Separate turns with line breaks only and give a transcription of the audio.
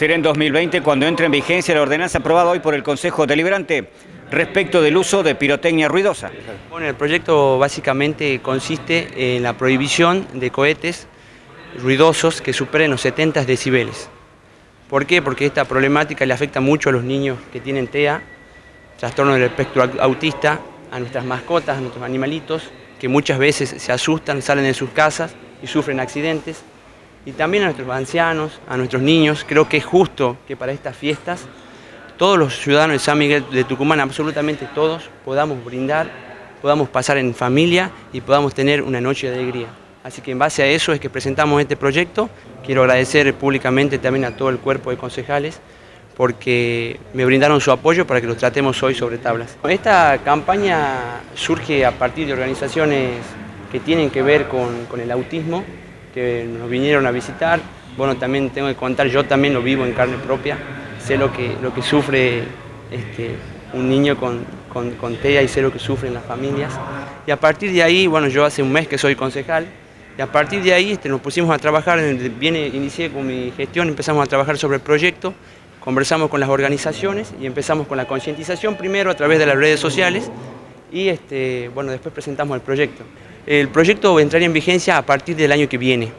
Será en 2020 cuando entre en vigencia la ordenanza aprobada hoy por el Consejo Deliberante respecto del uso de pirotecnia ruidosa.
Bueno, el proyecto básicamente consiste en la prohibición de cohetes ruidosos que superen los 70 decibeles. ¿Por qué? Porque esta problemática le afecta mucho a los niños que tienen TEA, trastorno del espectro autista, a nuestras mascotas, a nuestros animalitos, que muchas veces se asustan, salen de sus casas y sufren accidentes. Y también a nuestros ancianos, a nuestros niños. Creo que es justo que para estas fiestas todos los ciudadanos de San Miguel de Tucumán, absolutamente todos, podamos brindar, podamos pasar en familia y podamos tener una noche de alegría. Así que en base a eso es que presentamos este proyecto. Quiero agradecer públicamente también a todo el cuerpo de concejales porque me brindaron su apoyo para que lo tratemos hoy sobre tablas. Esta campaña surge a partir de organizaciones que tienen que ver con, el autismo, que nos vinieron a visitar. Bueno, también tengo que contar, yo también lo vivo en carne propia, sé lo que, lo que sufre este, un niño con, con, TEA y sé lo que sufren las familias. Y a partir de ahí, bueno, yo hace un mes que soy concejal, y a partir de ahí este, nos pusimos a trabajar, viene, inicié con mi gestión, empezamos a trabajar sobre el proyecto, conversamos con las organizaciones y empezamos con la concientización primero a través de las redes sociales y este, bueno, después presentamos el proyecto. El proyecto entraría en vigencia a partir del año que viene.